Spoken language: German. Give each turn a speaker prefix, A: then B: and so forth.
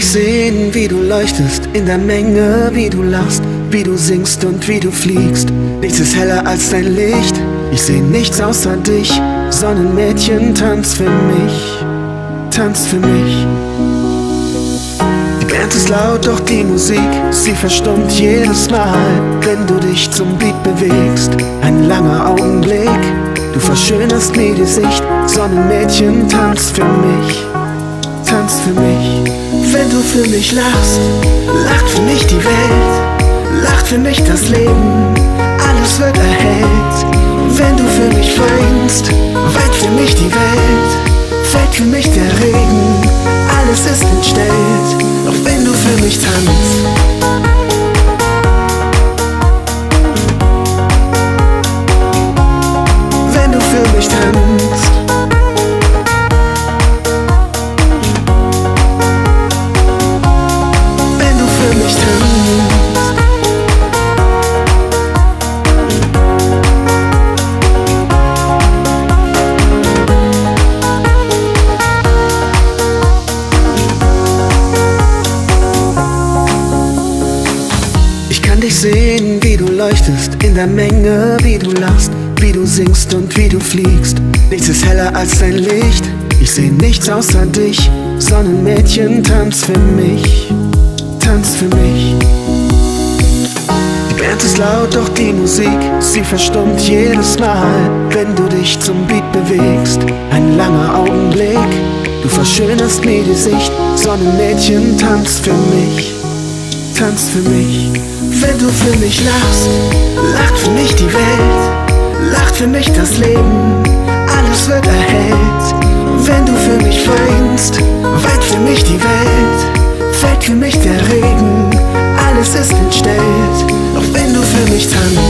A: dich sehen, wie du leuchtest in der Menge, wie du lachst, wie du singst und wie du fliegst. Nichts ist heller als dein Licht. Ich seh nichts außer dich. Sonnenmädchen, tanz für mich, tanz für mich. Die Band ist laut, doch die Musik, sie verstummt jedes Mal, wenn du dich zum Beat bewegst. Ein langer Augenblick, du verschönerst mir die Sicht. Sonnenmädchen, tanz für mich, tanz für mich. Wenn du für mich lachst, lacht für mich die Welt, lacht für mich das Leben, alles wird erhellt. Wenn du für mich weinst, weint für mich die Welt, fällt für mich der Regen, alles ist entstellt, doch wenn du für mich tanzt. Dich sehen, wie du leuchtest in der Menge, wie du lachst, wie du singst und wie du fliegst. Nichts ist heller als dein Licht. Ich seh nichts außer dich. Sonnenmädchen, tanz für mich, tanz für mich. Die Band ist laut, doch die Musik, sie verstummt jedes Mal, wenn du dich zum Beat bewegst. Ein langer Augenblick, du verschönerst mir die Sicht. Sonnenmädchen, tanz für mich tanz für mich. Wenn du für mich lachst, lacht für mich die Welt, lacht für mich das Leben, alles wird erhellt. Wenn du für mich weinst, weint für mich die Welt, fällt für mich der Regen, alles ist entstellt. Tanzt, wenn du für mich tanzt.